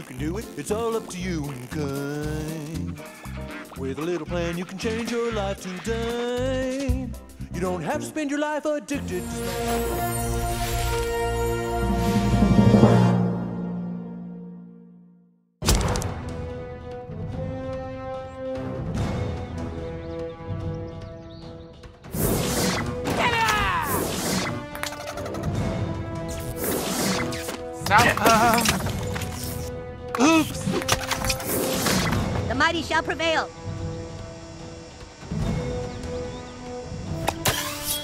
you can do it. It's all up to you and kind. With a little plan, you can change your life today. You don't have to spend your life addicted Um, oops. The mighty shall prevail.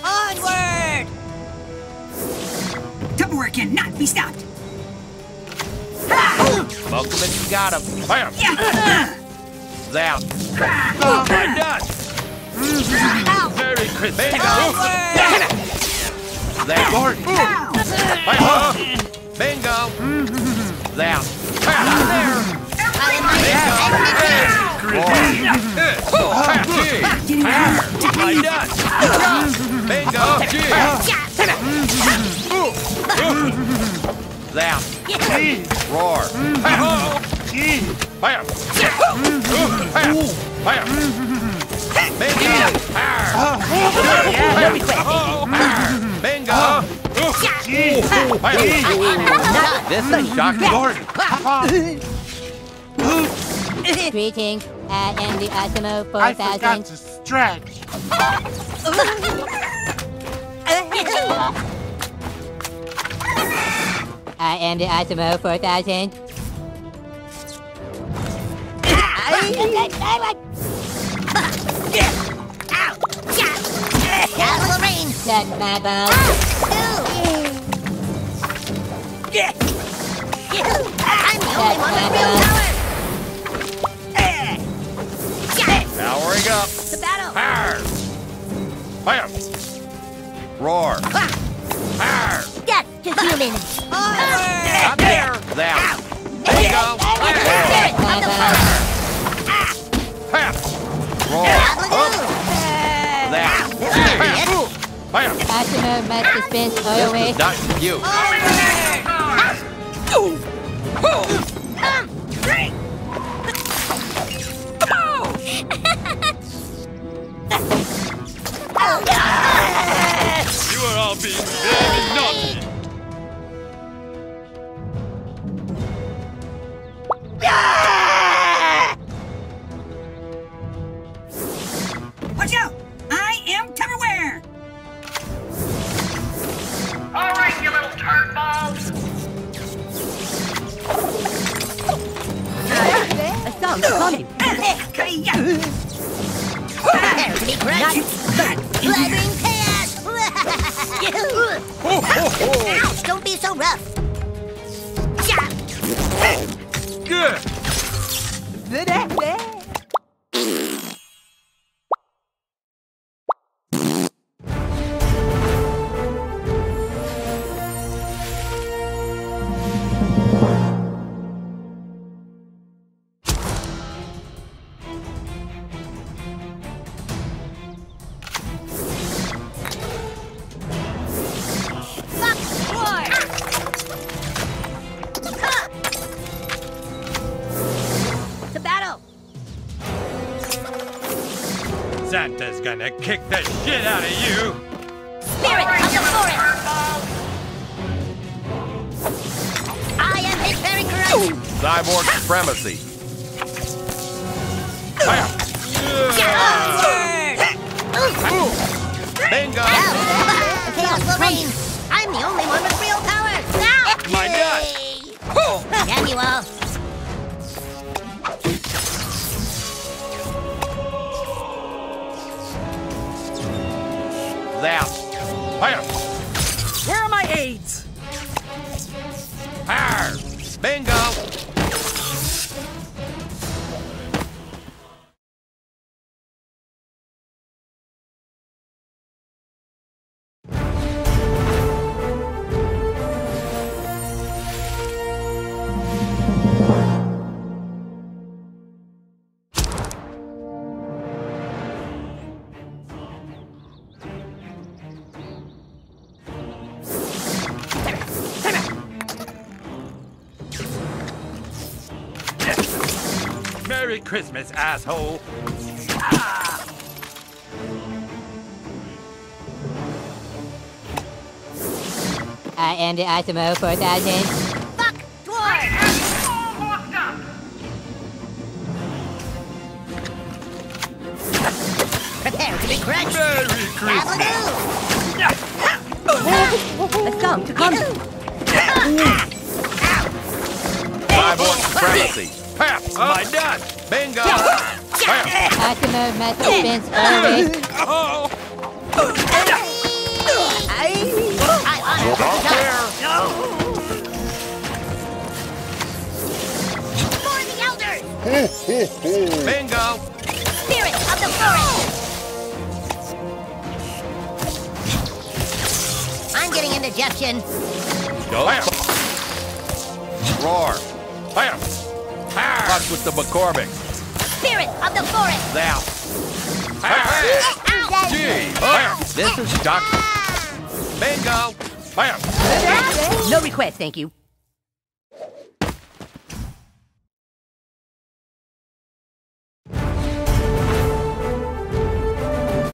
Onward! Tupperware cannot be stopped. Smoke him if you got him. Bam! Yeah. Out. Oh, my nuts! Very crisp. Bingo! That. Lord. Bam. Bingo! That. That. Roar. Bingo! This is shocking. Lord. Greetings at uh, Andy AWESOM-O I forgot 4000. to stretch. At Andy AWESOM-O 4000. Castle Rain! Set my balls. I'm the only one with real power! Powering up. The battle! Power. Bam! Roar. Power. Death to humans! Up there. That. Bingo. My balls. Pap. Roar. Up. That. Bam. AWESOM-O must dispense oil This is waste. not for you. You are all being very Prepare to be chaos! Ouch! Don't be so rough! Good. Santa's gonna kick the shit out of you. Spirit of the forest! I am his very crush! Cyborg supremacy. Bam. Bingo. Chaos will! I'm the only one with real power! Now! My nuts. Damn you all! That. Bam. Where are my aides? Power. Bingo. Merry Christmas, asshole. Ah. Uh, I am the AWESOM-O 4000. Fuck dwarf! All locked up. Prepare to be crushed. Merry Christmas. Let's go to come. Cyborg supremacy. Paps, my done. Bingo. Bam. AWESOM-O must dispense early. Oh, I honor don't the care. For the elders! Bingo. Spirit of the forest! I'm getting indigestion. Go. Bam. Roar. Bam. Fuck with the McCormick. Spirit of the forest! Zap. Bam. Gee. This is Doc. Ah! Bingo. Bam. No request, thank you.